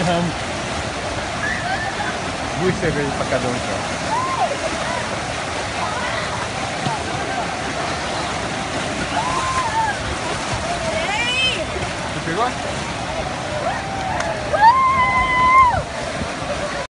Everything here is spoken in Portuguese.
Erramos. Duas cervejas pra cada um então. Você pegou?